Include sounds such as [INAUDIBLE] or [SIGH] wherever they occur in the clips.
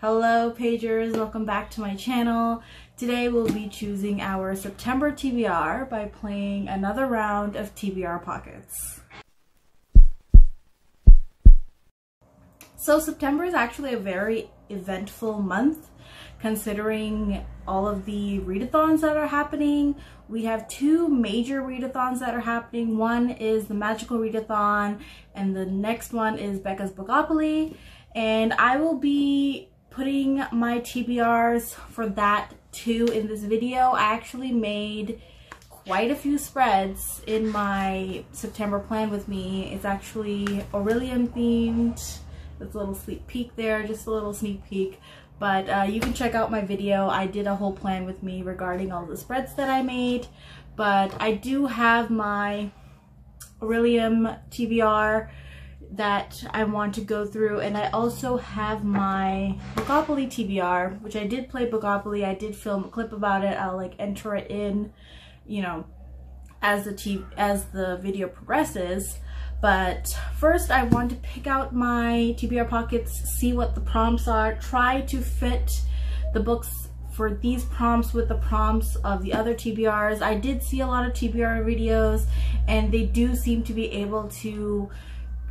Hello pagers, welcome back to my channel. Today we'll be choosing our September TBR by playing another round of TBR Pockets. So September is actually a very eventful month considering all of the readathons that are happening. We have two major readathons that are happening. One is the Magical Readathon and the next one is Becca's Bookopoly. And I will be putting my TBRs for that too in this video. I actually made quite a few spreads in my September plan with me. It's actually Orilium themed. There's a little sneak peek there, just a little sneak peek. But uh, you can check out my video. I did a whole plan with me regarding all the spreads that I made. But I do have my Orilium TBR that I want to go through and I also have my Bookopoly TBR which I did play Bookopoly I did film a clip about it. I'll like enter it in you know as the t as the video progresses. But first I want to pick out my TBR pockets see what the prompts are try to fit the books for these prompts with the prompts of the other TBRs I did see a lot of TBR videos and they do seem to be able to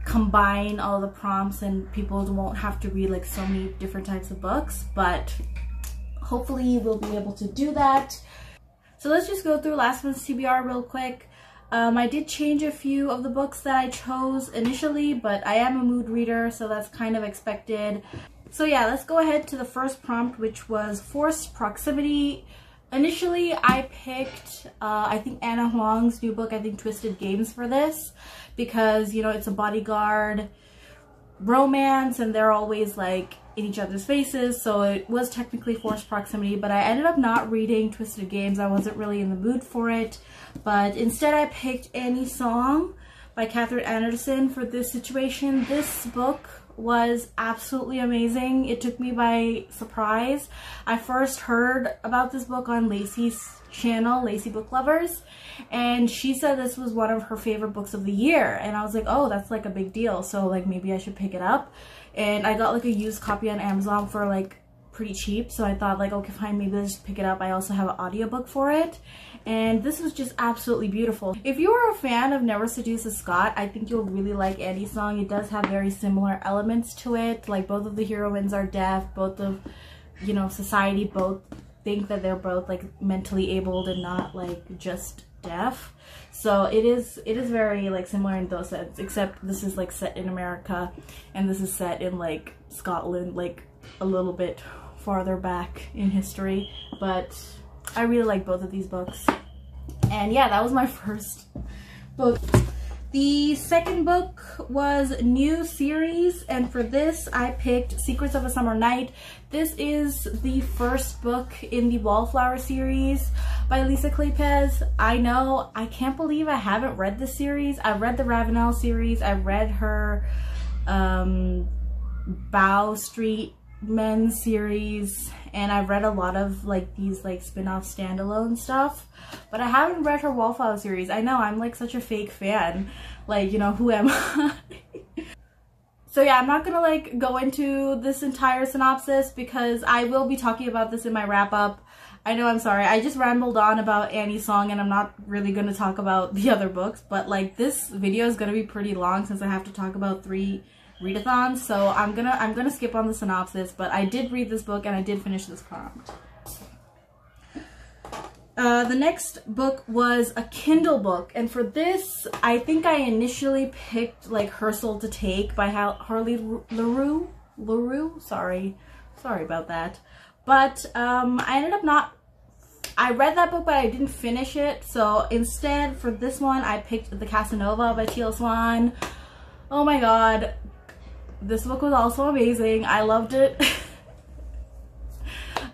combine all the prompts and people won't have to read like so many different types of books but hopefully we'll be able to do that. So let's just go through last month's TBR real quick. Um, I did change a few of the books that I chose initially but I am a mood reader so that's kind of expected. So yeah let's go ahead to the first prompt which was forced proximity Initially, I picked, uh, I think Ana Huang's new book, I think Twisted Games for this, because, you know, it's a bodyguard romance and they're always like in each other's faces, so it was technically forced proximity, but I ended up not reading Twisted Games. I wasn't really in the mood for it, but instead I picked Annie Song by Catherine Anderson for this situation. This book was absolutely amazing. It took me by surprise. I first heard about this book on Lacey's channel, Lacey Book Lovers, and she said this was one of her favorite books of the year. And I was like, oh, that's like a big deal. So like maybe I should pick it up. And I got like a used copy on Amazon for like pretty cheap. So I thought like, okay, fine, maybe let's pick it up. I also have an audiobook for it and this was just absolutely beautiful. If you are a fan of Never Seduce a Scot, I think you'll really like Annie's song. It does have very similar elements to it. Like both of the heroines are deaf, both of, you know, society both think that they're both like mentally abled and not like just deaf. So it is it is very like similar in those sense, except this is like set in America and this is set in like Scotland, like a little bit farther back in history. But I really like both of these books. And yeah, that was my [LAUGHS] first book. The second book was new series and for this I picked Secrets of a Summer Night. This is the first book in the Wallflower series by Lisa Kleypas. I know, I can't believe I haven't read the series. I've read the Ravenel series. I've read her um, Bow Street Men series and I've read a lot of like these like spin-off standalone stuff but I haven't read her Wallflower series. I know I'm like such a fake fan like you know who am I? [LAUGHS] so yeah I'm not gonna like go into this entire synopsis because I will be talking about this in my wrap up I know I'm sorry I just rambled on about Annie's song and I'm not really gonna talk about the other books but like this video is gonna be pretty long since I have to talk about three readathons, so I'm gonna I'm gonna skip on the synopsis, but I did read this book and I did finish this prompt. Uh, the next book was a Kindle book, and for this, I think I initially picked like Her Soul to Take by Harley Laroux. Laroux? Sorry. Sorry about that. But um, I ended up not I read that book, but I didn't finish it. So instead, for this one, I picked The Casanova by T L Swan. Oh my god, this book was also amazing. I loved it. [LAUGHS]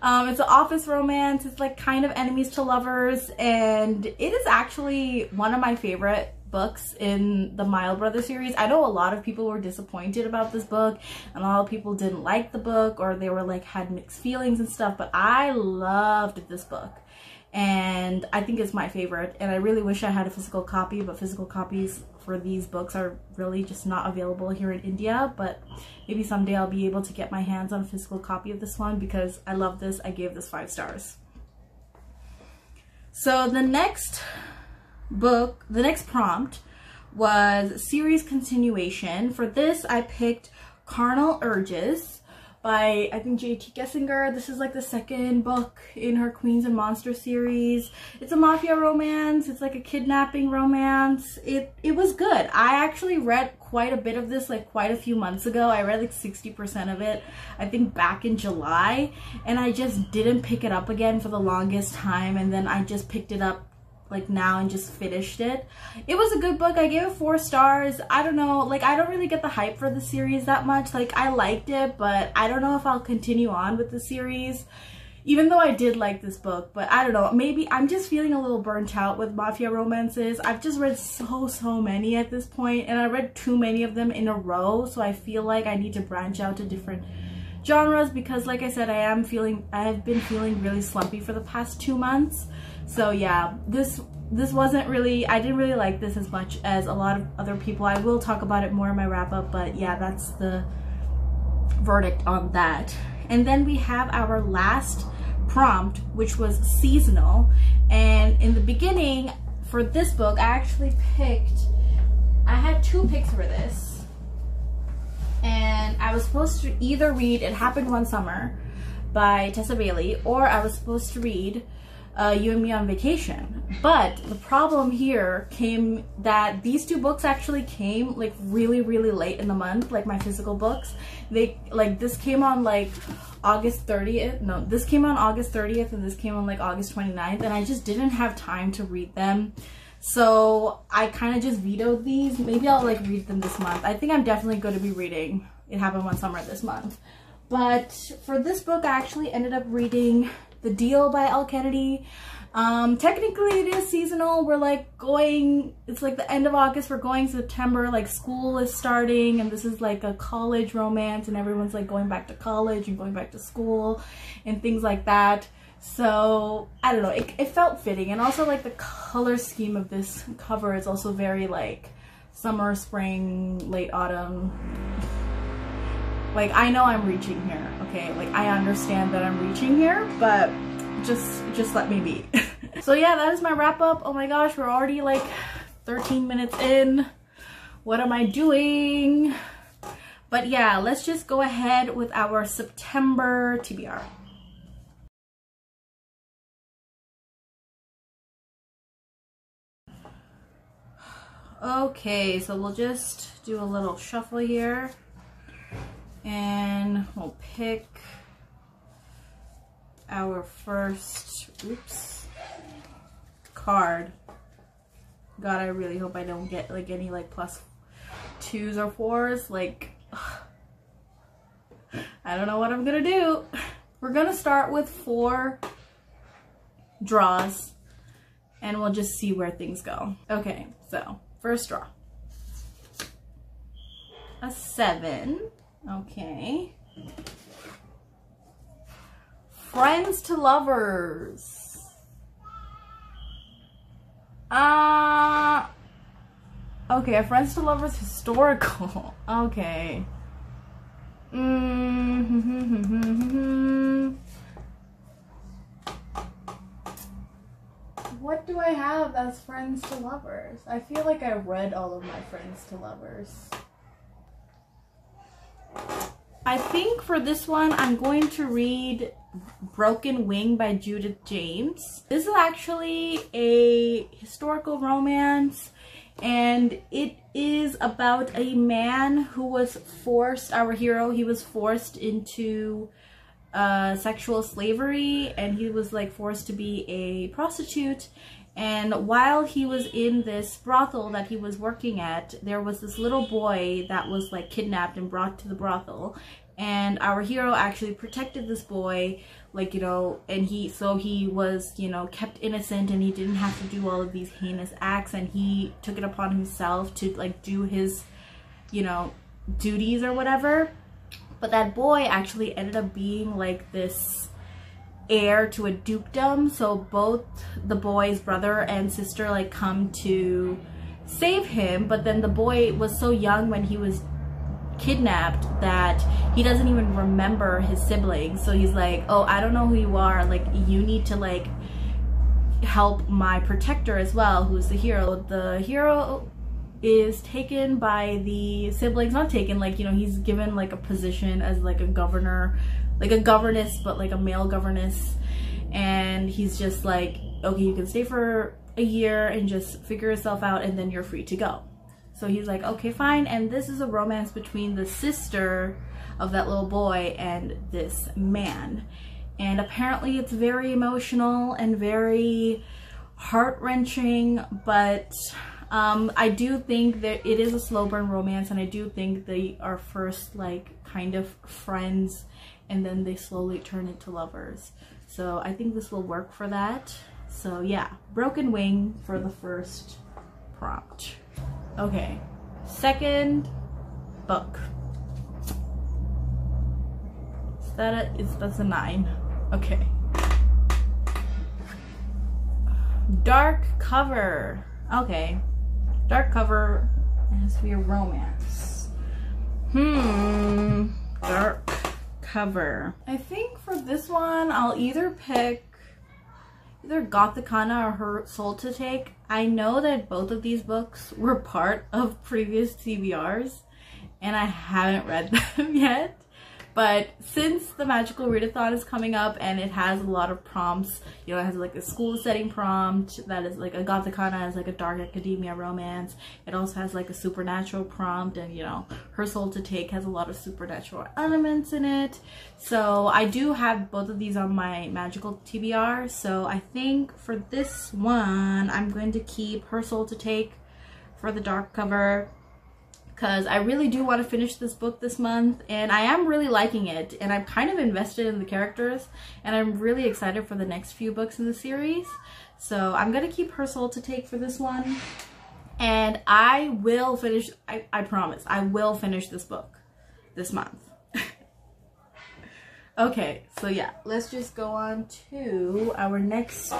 um, it's an office romance. It's like kind of enemies to lovers. And it is actually one of my favorite books in the Mile Brothers series. I know a lot of people were disappointed about this book and a lot of people didn't like the book or they were like had mixed feelings and stuff, but I loved this book and I think it's my favorite and I really wish I had a physical copy, but physical copies for these books are really just not available here in India, but maybe someday I'll be able to get my hands on a physical copy of this one because I love this. I gave this five stars. So the next book, the next prompt was series continuation. For this, I picked Carnal Urges by I think J.T. Geissinger. This is like the second book in her Queens and Monsters series. It's a mafia romance. It's like a kidnapping romance. It it was good. I actually read quite a bit of this like quite a few months ago. I read like 60% of it I think back in July and I just didn't pick it up again for the longest time and then I just picked it up like now and just finished it. It was a good book. I gave it four stars. I don't know, like I don't really get the hype for the series that much. Like I liked it, but I don't know if I'll continue on with the series. Even though I did like this book, but I don't know, maybe I'm just feeling a little burnt out with mafia romances. I've just read so, so many at this point, and I read too many of them in a row, so I feel like I need to branch out to different genres because like I said, I am feeling, I have been feeling really slumpy for the past two months. So yeah, this this wasn't really, I didn't really like this as much as a lot of other people. I will talk about it more in my wrap up, but yeah, that's the verdict on that. And then we have our last prompt, which was seasonal. And in the beginning, for this book, I actually picked, I had two picks for this. And I was supposed to either read It Happened One Summer by Tessa Bailey, or I was supposed to read uh, You and Me on Vacation. But the problem here came that these two books actually came like really, really late in the month, like my physical books. They like this came on like August 30th. No, this came on August 30th and this came on like August 29th and I just didn't have time to read them. So I kind of just vetoed these. Maybe I'll like read them this month. I think I'm definitely going to be reading It Happened One Summer this month. But for this book, I actually ended up reading the Deal by Elle Kennedy. Um, technically it is seasonal. We're like going, it's like the end of August, we're going September, like school is starting and this is like a college romance and everyone's like going back to college and going back to school and things like that. So, I don't know, it, it felt fitting. And also like the color scheme of this cover is also very like summer, spring, late autumn. Like, I know I'm reaching here, okay? Like, I understand that I'm reaching here, but just, just let me be. [LAUGHS] so yeah, that is my wrap up. Oh my gosh, we're already like 13 minutes in. What am I doing? But yeah, let's just go ahead with our September TBR. [SIGHS] Okay, so we'll just do a little shuffle here and we'll pick our first oops card. God i really hope i don't get like any like plus twos or fours. Like [SIGHS] i don't know what i'm gonna do. We're gonna start with four draws and we'll just see where things go. Okay so first draw. A seven Okay. Friends to lovers. Uh Okay, friends to lovers historical. [LAUGHS] okay. Mm -hmm. what do I have as friends to lovers? I feel like I read all of my friends to lovers. I think for this one, I'm going to read Broken Wing by Judith James. This is actually a historical romance and it is about a man who was forced, our hero, he was forced into uh, sexual slavery and he was like forced to be a prostitute and while he was in this brothel that he was working at, there was this little boy that was like kidnapped and brought to the brothel. And our hero actually protected this boy, like, you know, and he, so he was, you know, kept innocent and he didn't have to do all of these heinous acts and he took it upon himself to like do his, you know, duties or whatever. But that boy actually ended up being like this heir to a dukedom so both the boy's brother and sister like come to save him, but then the boy was so young when he was kidnapped that he doesn't even remember his siblings. So he's like, "Oh, I don't know who you are. Like you need to like help my protector as well, who's the hero." The hero is taken by the siblings, not taken, like, you know, he's given like a position as like a governor, like a governess, but like a male governess. And he's just like, okay, you can stay for a year and just figure yourself out and then you're free to go. So he's like, okay, fine. And this is a romance between the sister of that little boy and this man. And apparently it's very emotional and very heart-wrenching, but um, I do think that it is a slow burn romance and I do think they are first like kind of friends and then they slowly turn into lovers. So I think this will work for that. So yeah, Broken Wing for the first prompt. Okay, second book. Is that a, is that's a nine? Okay. Dark cover. Okay. Dark cover it has to be a romance. Hmm. Dark cover. I think for this one, I'll either pick either Gothikana or Her Soul to Take. I know that both of these books were part of previous TBRs and I haven't read [LAUGHS] them yet. But since the Magical Readathon is coming up and it has a lot of prompts, you know, it has like a school setting prompt that is like a Gothikana is like a dark academia romance. It also has like a supernatural prompt and, you know, Her Soul to Take has a lot of supernatural elements in it. So I do have both of these on my magical TBR. So I think for this one, I'm going to keep Her Soul to Take for the dark cover because I really do want to finish this book this month and I am really liking it and I'm kind of invested in the characters and I'm really excited for the next few books in the series. So I'm going to keep her soul to take for this one and I will finish, I, I promise, I will finish this book this month. [LAUGHS] okay, so yeah, let's just go on to our next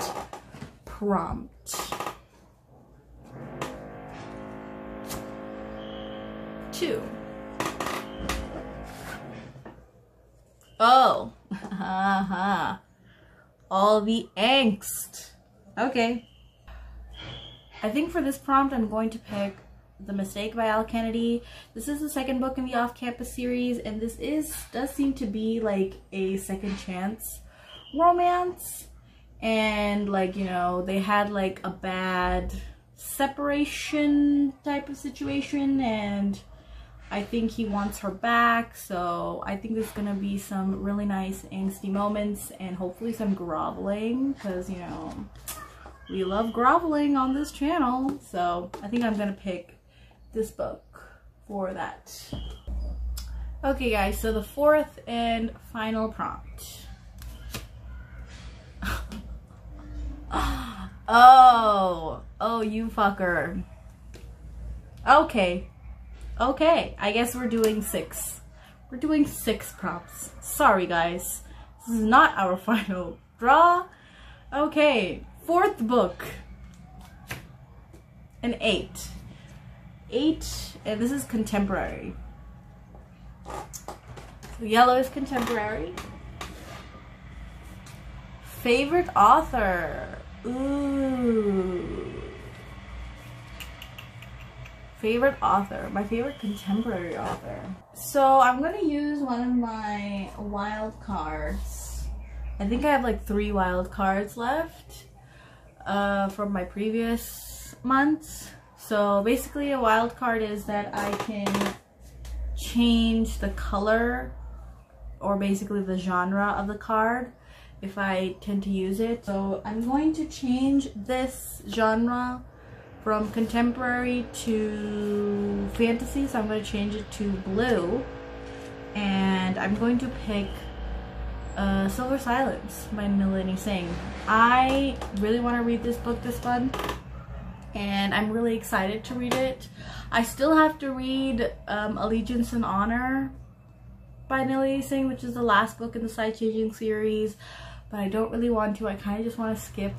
prompt. Two. Oh, haha. [LAUGHS] All the angst. Okay. I think for this prompt, I'm going to pick The Mistake by Elle Kennedy. This is the second book in the off-campus series, and this is does seem to be like a second chance romance. And like, you know, they had like a bad separation type of situation and I think he wants her back. So I think there's gonna be some really nice angsty moments and hopefully some groveling because, you know, we love groveling on this channel. So I think I'm gonna pick this book for that. Okay guys, so the fourth and final prompt. [LAUGHS] oh, oh you fucker. Okay, Okay, I guess we're doing six. We're doing six props. Sorry, guys. This is not our [LAUGHS] final draw. Okay, fourth book. An eight. Eight, and this is contemporary. So yellow is contemporary. Favorite author. Ooh favorite author, my favorite contemporary author. So I'm gonna use one of my wild cards. I think I have like three wild cards left uh, from my previous months. So basically a wild card is that I can change the color or basically the genre of the card if I tend to use it. So I'm going to change this genre from contemporary to fantasy, so I'm going to change it to blue. And I'm going to pick uh, Silver Silence by Nalini Singh. I really want to read this book this month, and I'm really excited to read it. I still have to read um, Allegiance and Honor by Nalini Singh, which is the last book in the Psy-Changeling series, but I don't really want to. I kind of just want to skip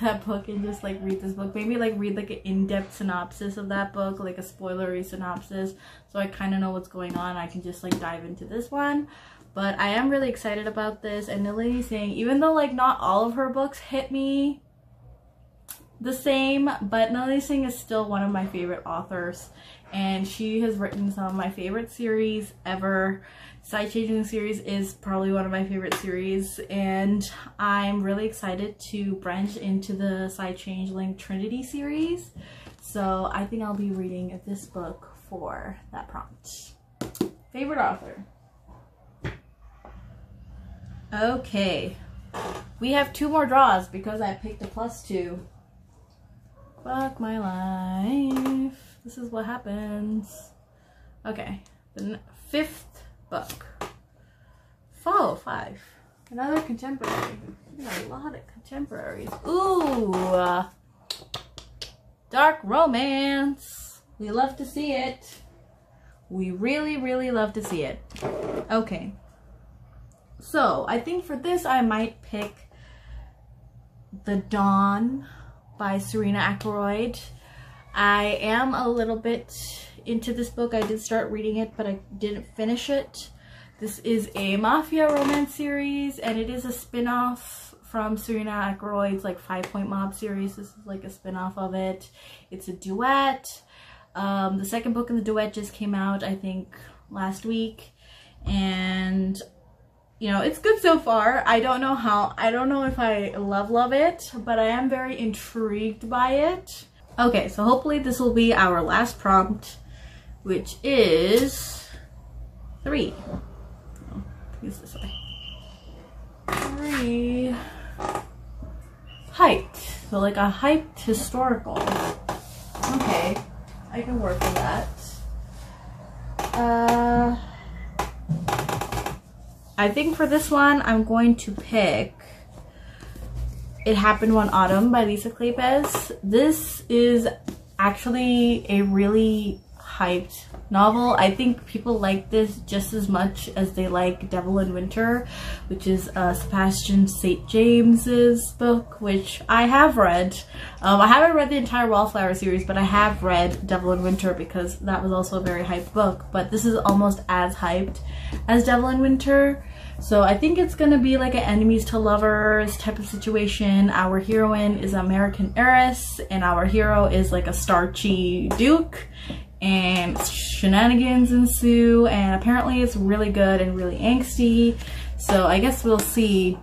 that book and just like read this book. Maybe like read like an in-depth synopsis of that book, like a spoilery synopsis, so I kind of know what's going on. I can just like dive into this one. But I am really excited about this. And Nalini Singh, even though like not all of her books hit me the same, but Nalini Singh is still one of my favorite authors. And she has written some of my favorite series ever. Psy-Changeling series is probably one of my favorite series and I'm really excited to branch into the Psy-Changeling Trinity series. So I think I'll be reading this book for that prompt. Favorite author? Okay, we have two more draws because I picked a plus two. Fuck my life. This is what happens. Okay, the fifth book. Follow five. Another contemporary. a lot of contemporaries. Ooh. Uh, dark romance. We love to see it. We really, really love to see it. Okay. So, I think for this I might pick The Dawn by Serena Akeroyd. I am a little bit into this book. I did start reading it, but I didn't finish it. This is a mafia romance series, and it is a spin-off from Serena Akeroyd's like Five Point Mob series. This is like a spin-off of it. It's a duet. Um, the second book in the duet just came out, I think, last week. And, you know, it's good so far. I don't know how, I don't know if I love, love it, but I am very intrigued by it. Okay, so hopefully this will be our last prompt which is three. Oh, use this way. Three. Hyped. So like a hyped historical. Okay, I can work with that. Uh, I think for this one, I'm going to pick It Happened One Autumn by Lisa Kleypas. This is actually a really hyped novel. I think people like this just as much as they like Devil in Winter, which is uh, Sebastian St. James's book, which I have read. Um, I haven't read the entire Wallflower series, but I have read Devil in Winter because that was also a very hyped book. But this is almost as hyped as Devil in Winter. So I think it's gonna be like an enemies to lovers type of situation. Our heroine is an American heiress and our hero is like a starchy duke and shenanigans ensue and apparently it's really good and really angsty. So I guess we'll see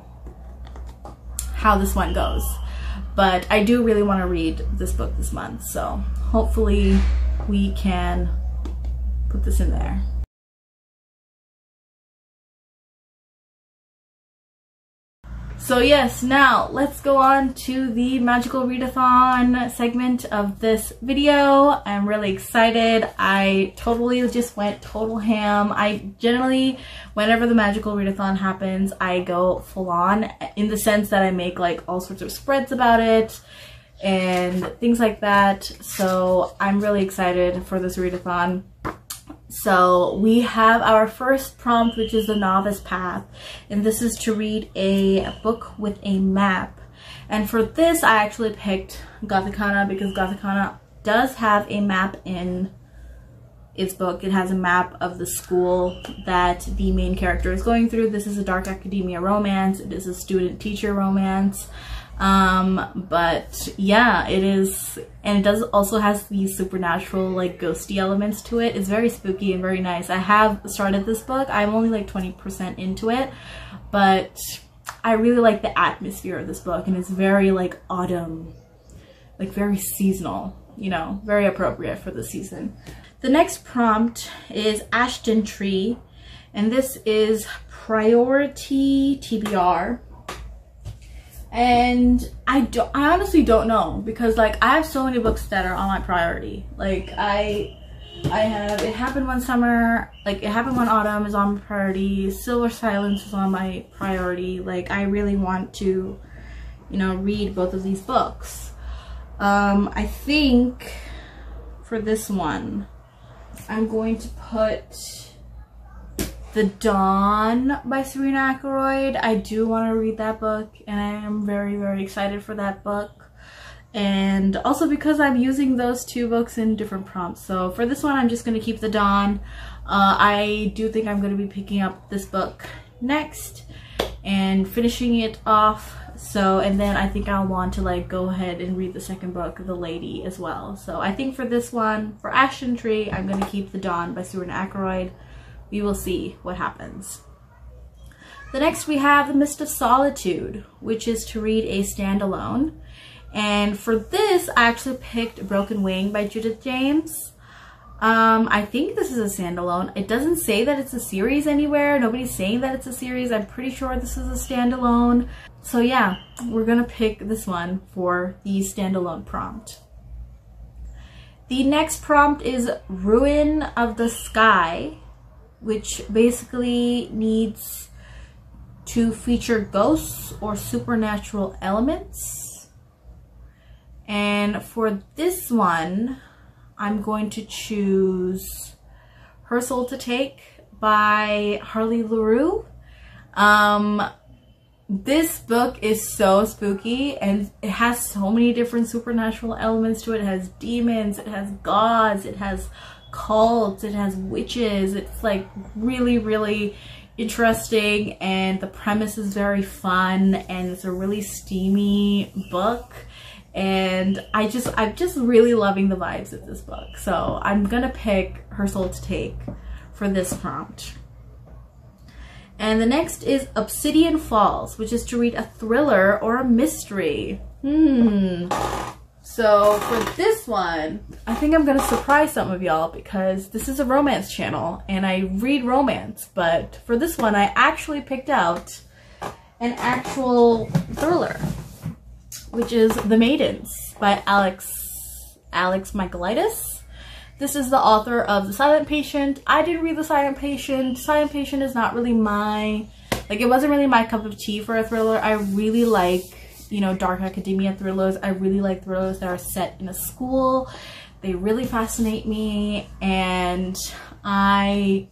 how this one goes. But I do really want to read this book this month so hopefully we can put this in there So yes, now let's go on to the magical readathon segment of this video. I'm really excited. I totally just went total ham. I generally, whenever the magical readathon happens, I go full on in the sense that I make like all sorts of spreads about it and things like that. So I'm really excited for this readathon. So we have our first prompt, which is the novice path. And this is to read a book with a map. And for this, I actually picked Gothikana because Gothikana does have a map in its book. It has a map of the school that the main character is going through. This is a dark academia romance. It is a student-teacher romance. Um, but yeah, it is, and it does also has these supernatural, like ghosty elements to it. It's very spooky and very nice. I have started this book. I'm only like 20% into it, but I really like the atmosphere of this book and it's very like autumn, like very seasonal, you know, very appropriate for the season. The next prompt is Ashen Tree, and this is priority TBR and I don't I honestly don't know because like I have so many books that are on my priority. Like I I have It Happened One Summer like It Happened One Autumn is on my priority. Silver Silence is on my priority. Like I really want to you know read both of these books. Um I think for this one I'm going to put the Dawn by Serena Akeroyd. I do want to read that book and I am very, very excited for that book. and also because I'm using those two books in different prompts. So for this one, I'm just going to keep the Dawn. Uh, I do think I'm going to be picking up this book next and finishing it off. So, and then I think I'll want to like go ahead and read the second book, The Lady, as well. So I think for this one, for Ashen Tree, I'm going to keep The Dawn by Stewart Ackroyd. We will see what happens. The next we have The Mist of Solitude, which is to read a standalone. And for this, I actually picked Broken Wing by Judith James. Um, I think this is a standalone. It doesn't say that it's a series anywhere. Nobody's saying that it's a series. I'm pretty sure this is a standalone. So yeah, we're gonna pick this one for the standalone prompt. The next prompt is Ruin of the Sky, which basically needs to feature ghosts or supernatural elements. And for this one, I'm going to choose Her Soul to Take by Harley Laroux. Um, this book is so spooky and it has so many different supernatural elements to it. It has demons, it has gods, it has cults, it has witches. It's like really, really interesting and the premise is very fun and it's a really steamy book and I just I'm just really loving the vibes of this book so I'm gonna pick her soul to take for this prompt and the next is Obsidian Falls which is to read a thriller or a mystery hmm so for this one I think I'm gonna surprise some of y'all because this is a romance channel and I read romance but for this one I actually picked out an actual thriller which is The Maidens by Alex Alex Michaelides. This is the author of The Silent Patient. I did read The Silent Patient. Silent Patient is not really my, like it wasn't really my cup of tea for a thriller. I really like, you know, dark academia thrillers. I really like thrillers that are set in a school. They really fascinate me and I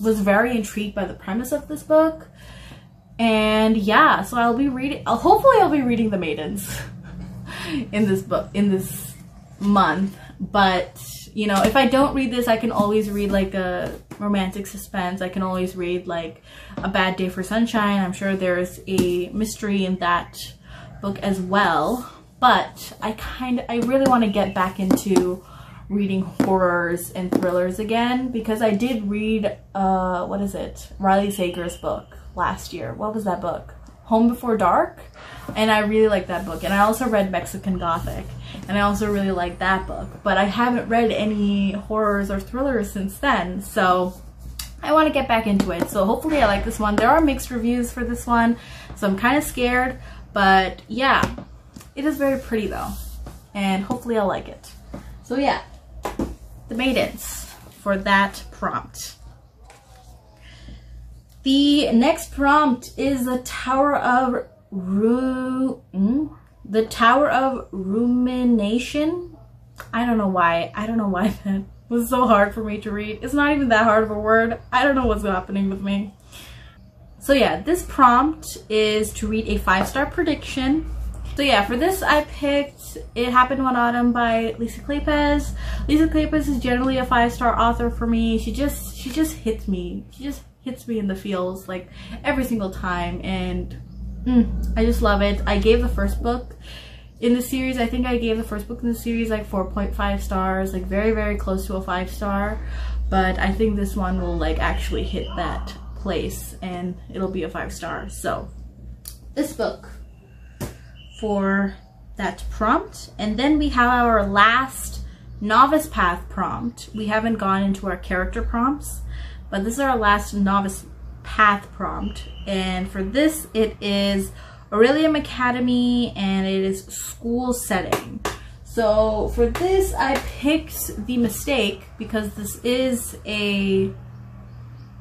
was very intrigued by the premise of this book. And yeah, so I'll be reading, hopefully I'll be reading The Maidens [LAUGHS] in this book, in this month. But, you know, if I don't read this, I can always read like a romantic suspense. I can always read like A Bad Day for Sunshine. I'm sure there's a mystery in that book as well. But I kind of, I really want to get back into reading horrors and thrillers again because I did read, uh, what is it? Riley Sager's book last year. What was that book? Home Before Dark. And I really like that book. And I also read Mexican Gothic. And I also really like that book. But I haven't read any horrors or thrillers since then. So I want to get back into it. So hopefully I like this one. There are mixed reviews for this one. So I'm kind of scared. But yeah, it is very pretty though. And hopefully I'll like it. So yeah, The Maidens for that prompt. The next prompt is the Tower of Ru mm? the Tower of Rumination. I don't know why. I don't know why [LAUGHS] that was so hard for me to read. It's not even that hard of a word. I don't know what's happening with me. So yeah, this prompt is to read a five-star prediction. So yeah, for this I picked It Happened One Autumn by Lisa Kleypas. Lisa Kleypas is generally a five-star author for me. She just she just hits me. She just hits me in the feels like every single time and mm, I just love it. I gave the first book in the series, I think I gave the first book in the series like 4.5 stars, like very, very close to a five star. But I think this one will like actually hit that place and it'll be a five star. So this book for that prompt. And then we have our last novice path prompt. We haven't gone into our character prompts. But this is our last novice path prompt. And for this, it is Orilium Academy and it is school setting. So for this, I picked The Mistake because this is a,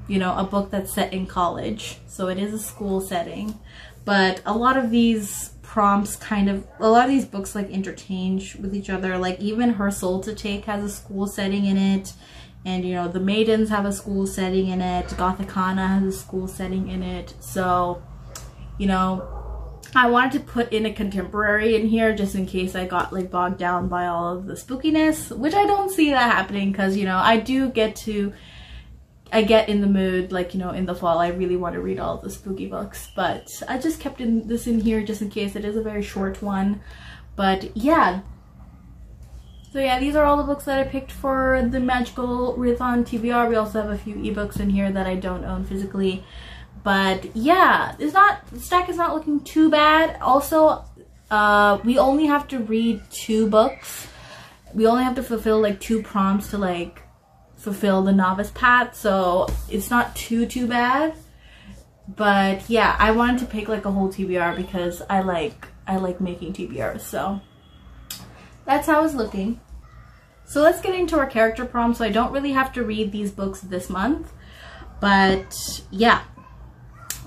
you know, a book that's set in college. So it is a school setting. But a lot of these prompts kind of, a lot of these books like interchange with each other. Like even Her Soul to Take has a school setting in it and you know the maidens have a school setting in it gothikana has a school setting in it so you know I wanted to put in a contemporary in here just in case I got like bogged down by all of the spookiness, which I don't see that happening because, you know, I do get to, I get in the mood, like, you know, in the fall, I really want to read all the spooky books, but I just kept in this in here just in case it is a very short one. But yeah, so yeah, these are all the books that I picked for the Magical Readathon TBR. We also have a few ebooks in here that I don't own physically. But yeah, it's not, the stack is not looking too bad. Also, uh, we only have to read two books. We only have to fulfill like two prompts to like fulfill the novice path. So it's not too, too bad. But yeah, I wanted to pick like a whole TBR because I like, I like making TBRs. So that's how it's looking. So let's get into our character prompts. So I don't really have to read these books this month. But yeah,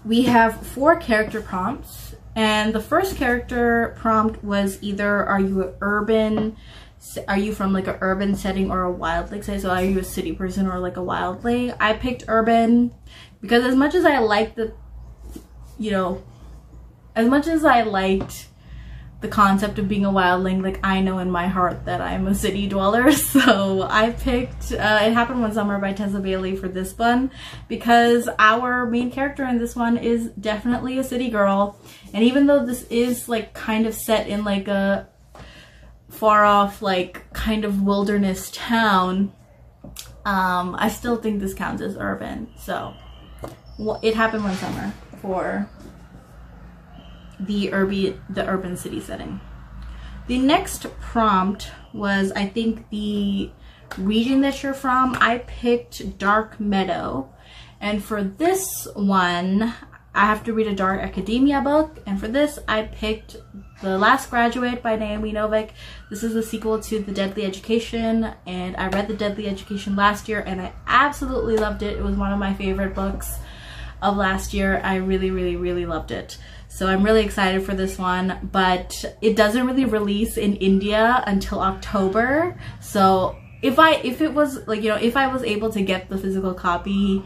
we have four character prompts. And the first character prompt was either are you an urban, are you from like an urban setting or a wildling setting? So are you a city person or like a wildling? I picked urban because as much as I liked the, you know, as much as I liked the concept of being a wildling like i know in my heart that i'm a city dweller [LAUGHS] so i picked uh, it happened one summer by tessa bailey for this one because our main character in this one is definitely a city girl and even though this is like kind of set in like a far off like kind of wilderness town um i still think this counts as urban so well, it happened one summer for the urban the urban city setting. The next prompt was I think the region that you're from. I picked Dark Meadow. And for this one, I have to read a Dark Academia book. And for this, I picked The Last Graduate by Naomi Novik. This is a sequel to The Deadly Education. And I read The Deadly Education last year and I absolutely loved it. It was one of my favorite books of last year. I really, really, really loved it. So I'm really excited for this one, but it doesn't really release in India until October. So if I if it was like you know if I was able to get the physical copy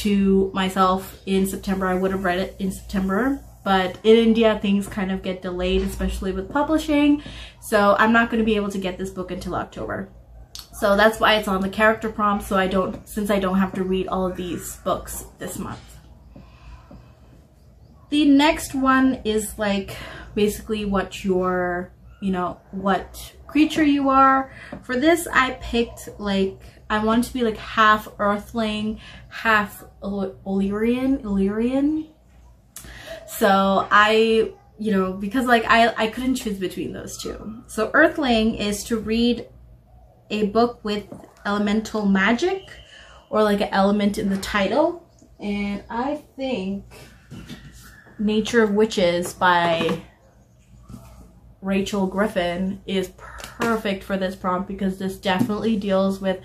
to myself in September, I would have read it in September. But in India, things kind of get delayed, especially with publishing. So I'm not going to be able to get this book until October. So that's why it's on the character prompt. So I don't, since I don't have to read all of these books this month. The next one is like basically what your, you know, what creature you are. For this, I picked like, I wanted to be like half earthling, half Illyrian, Illyrian. So I, you know, because like I, I couldn't choose between those two. So earthling is to read a book with elemental magic or like an element in the title. And I think Nature of Witches by Rachel Griffin is perfect for this prompt because this definitely deals with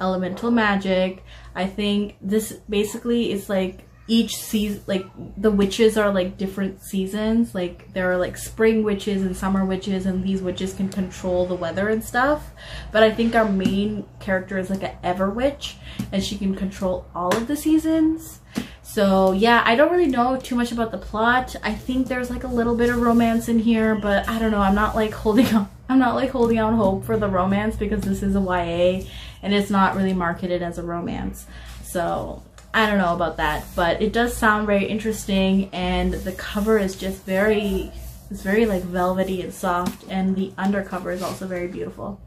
elemental magic. I think this basically is like each season, like the witches are like different seasons. Like there are like spring witches and summer witches and these witches can control the weather and stuff. But I think our main character is like an ever witch and she can control all of the seasons. So yeah, I don't really know too much about the plot. I think there's like a little bit of romance in here, but I don't know. I'm not like [LAUGHS] holding out, I'm not like holding out hope for the romance because this is a YA and it's not really marketed as a romance. So I don't know about that, but it does sound very interesting and the cover is just very, it's very like velvety and soft and the undercover is also very beautiful.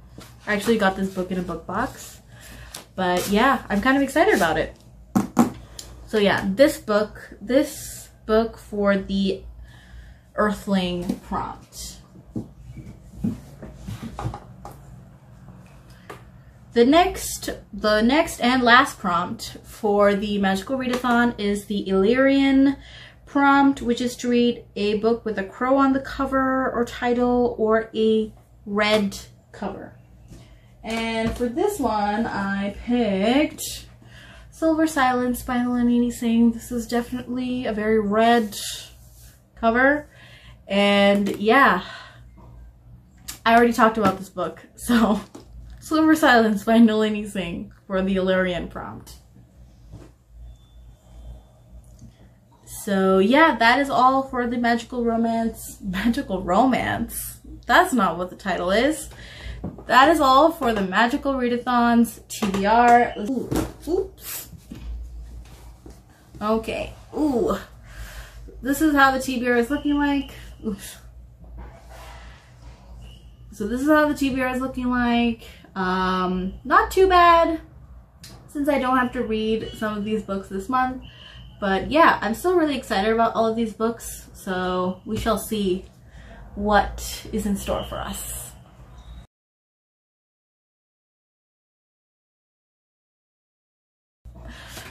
I actually got this book in a book box, but yeah, I'm kind of excited about it. So yeah, this book, this book for the Earthling prompt. The next, the next and last prompt for the Magical Readathon is the Illyrian prompt, which is to read a book with a crow on the cover or title or a red cover. And for this one, I picked Silver Silence by Nalini Singh. This is definitely a very red cover. And yeah, I already talked about this book. [LAUGHS] So, Silver Silence by Nalini Singh for the Illyrian prompt. So yeah, that is all for the magical romance. [LAUGHS] Magical romance? That's not what the title is. That is all for the magical readathons TBR. Ooh, oops. Okay. Ooh. This is how the TBR is looking like. Oops. So this is how the TBR is looking like. Um, not too bad since I don't have to read some of these books this month. But yeah, I'm still really excited about all of these books, so we shall see what is in store for us.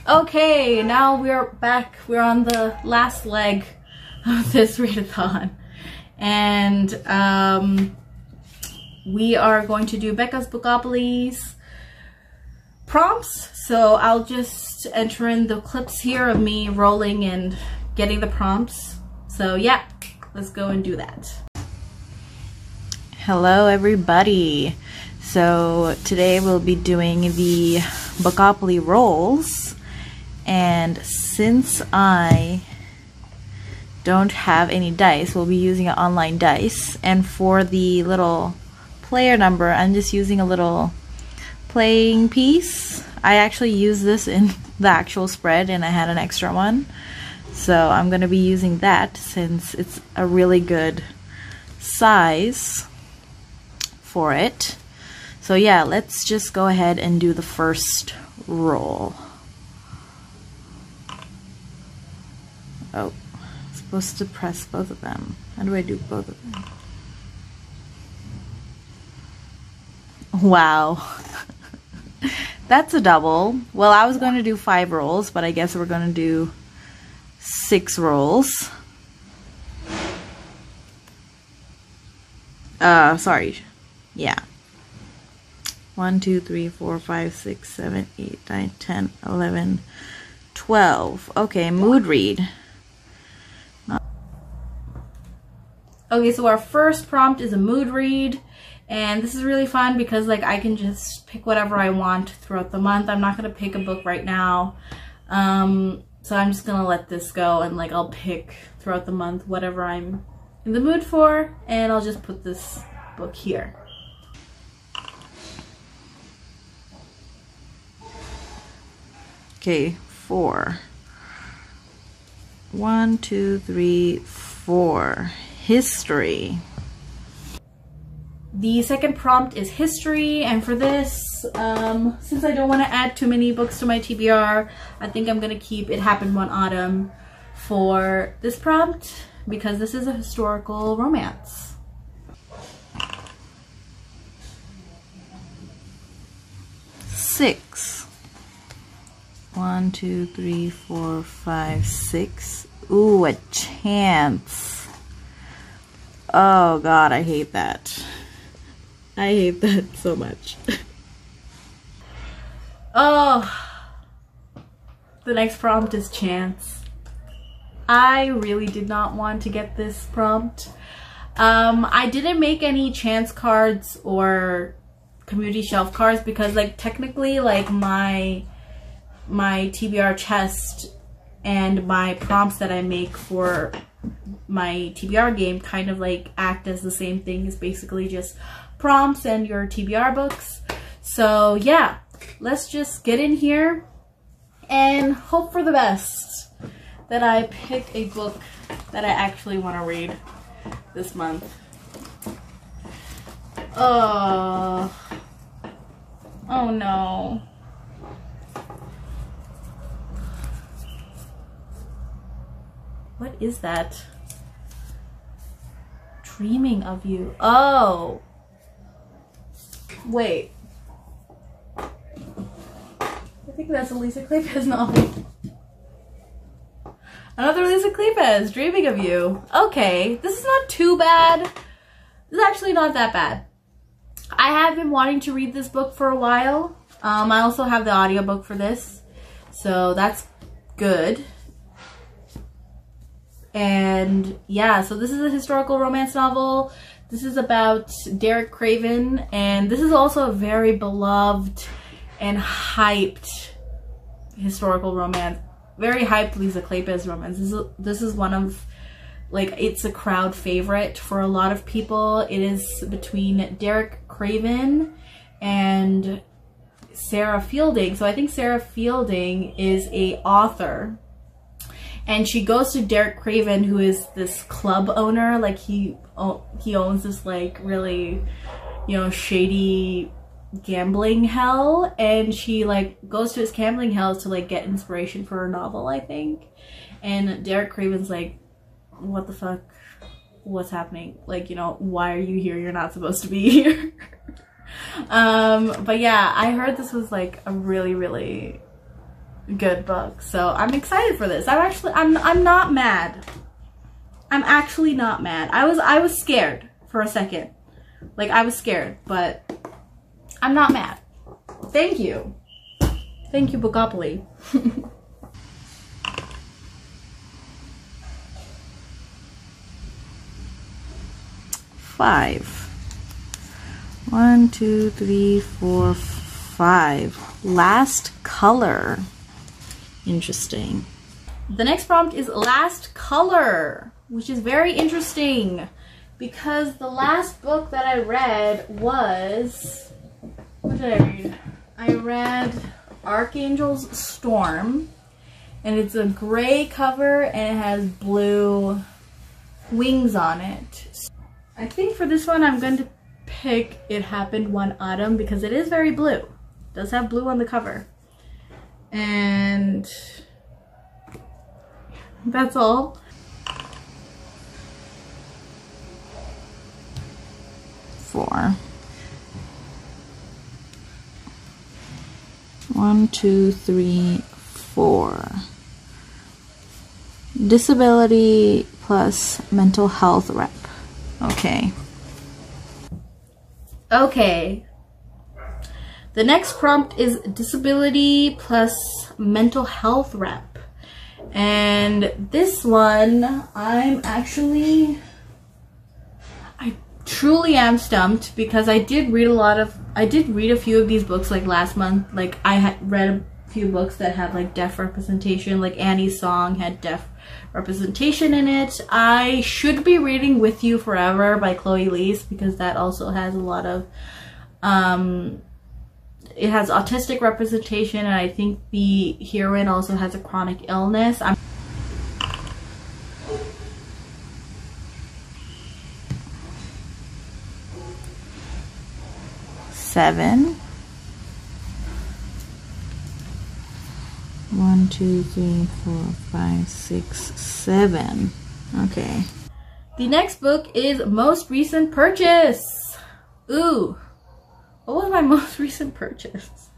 Okay, now we're back. We're on the last leg of this [LAUGHS] readathon. And um, we are going to do Becca's Bookopolis prompts. So I'll just enter in the clips here of me rolling and getting the prompts. So yeah, let's go and do that. Hello everybody. So today we'll be doing the Bookopoly rolls. And since I don't have any dice, we'll be using an online dice. And for the little player number, I'm just using a little playing piece. I actually used this in [LAUGHS] the actual spread and I had an extra one. So I'm going to be using that since it's a really good size for it. So yeah, let's just go ahead and do the first roll. Oh, I'm supposed to press both of them. How do I do both of them? Wow. [LAUGHS] That's a double. Well, I was going to do five rolls, but I guess we're going to do six rolls. Uh, sorry. Yeah. 1, 2, 3, 4, 5, 6, 7, 8, 9, 10, 11, 12. Okay, mood read. Okay, so our first prompt is a mood read. And this is really fun because like I can just pick whatever I want throughout the month. I'm not going to pick a book right now. Um, so I'm just going to let this go and like I'll pick throughout the month whatever I'm in the mood for. And I'll just put this book here. Okay, four. One, two, three, four. History. The second prompt is history, and for this, um, since I don't want to add too many books to my TBR, I think I'm going to keep It Happened One Autumn for this prompt because this is a historical romance. Six. One, two, three, four, five, six. Ooh, a chance. Oh god, I hate that. I hate that [LAUGHS] so much. oh. The next prompt is chance. I really did not want to get this prompt. Um, I didn't make any chance cards or community shelf cards because like technically like my my TBR chest and my prompts that I make for my TBR game kind of like act as the same thing. It's basically just prompts and your TBR books. So yeah, let's just get in here and hope for the best that I pick a book that I actually want to read this month. Oh, oh no. What is that? Dreaming of you. Oh. Wait. I think that's a Lisa Kleypas [LAUGHS] novel. Another Lisa Kleypas, Dreaming of You. Okay, this is not too bad. This is actually not that bad. I have been wanting to read this book for a while. Um, I also have the audiobook for this. So that's good. And yeah, so this is a historical romance novel. This is about Derek Craven, and this is also a very beloved and hyped historical romance very hyped Lisa Kleypas romance. This is, this is one of like it's a crowd favorite for a lot of people. It is between Derek Craven and Sarah Fielding. So I think Sarah Fielding is a author and she goes to Derek Craven who is this club owner. Like he he owns this like really you know shady gambling hell. And she like goes to his gambling hell to like get inspiration for her novel I think. And Derek Craven's like what the fuck? What's happening? Like you know why are you here? You're not supposed to be [LAUGHS] here. Um but yeah I heard this was like a really really good book so I'm excited for this I'm actually I'm I'm not mad I'm actually not mad I was I was scared for a second like I was scared but I'm not mad. Thank you. Thank you, Bookopoly. [LAUGHS] five. One, two, three, four, five. Last color. Interesting. The next prompt is last color, which is very interesting because the last book that I read was what did I read? I read Archangel's Storm, and it's a gray cover and it has blue wings on it. I think for this one I'm going to pick It Happened One Autumn because it is very blue. It does have blue on the cover. And that's all. Four. One, two, three, four. Disability plus mental health rep. Okay. Okay. The next prompt is disability plus mental health rep. And this one, I'm actually I truly am stumped because I did read a lot of I did read a few of these books like last month. Like I had read a few books that had like deaf representation, like Annie's song had deaf representation in it. I should be reading With You Forever by Chloe Liese because that also has a lot of um it has autistic representation and I think the heroine also has a chronic illness. I'm seven. One, two, three, four, five, six, seven. Okay. The next book is most recent purchase. Ooh. What was my [LAUGHS] most recent purchase?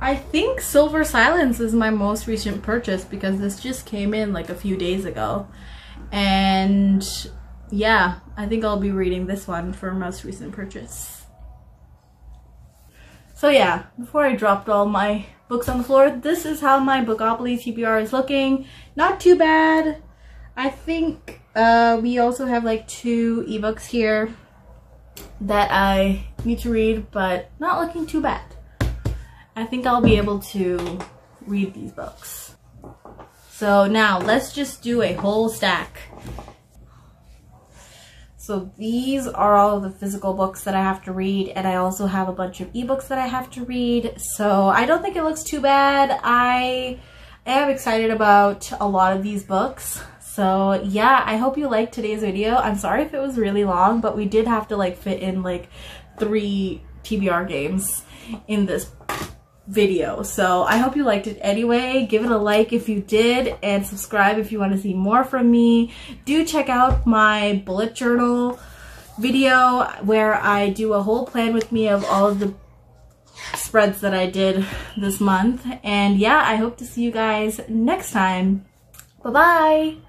I think Silver Silence is my most recent purchase because this just came in like a few days ago. And yeah, I think I'll be reading this one for most recent purchase. So yeah, before I dropped all my books on the floor, this is how my Bookopoly TBR is looking. Not too bad. I think uh, we also have like two ebooks here that I need to read, but not looking too bad. I think I'll be able to read these books. So now let's just do a whole stack. So these are all the physical books that I have to read and I also have a bunch of ebooks that I have to read. So I don't think it looks too bad. I am excited about a lot of these books. So yeah, I hope you liked today's video. I'm sorry if it was really long, but we did have to like fit in like three TBR games in this video. So I hope you liked it anyway. Give it a like if you did and subscribe if you want to see more from me. Do check out my bullet journal video where I do a whole plan with me of all of the spreads that I did this month. And yeah, I hope to see you guys next time. Bye-bye!